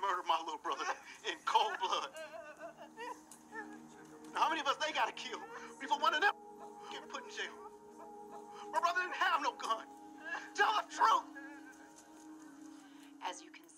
murdered my little brother in cold blood. Now, how many of us they gotta kill before one of them get put in jail? My brother didn't have no gun. Tell the truth. As you can.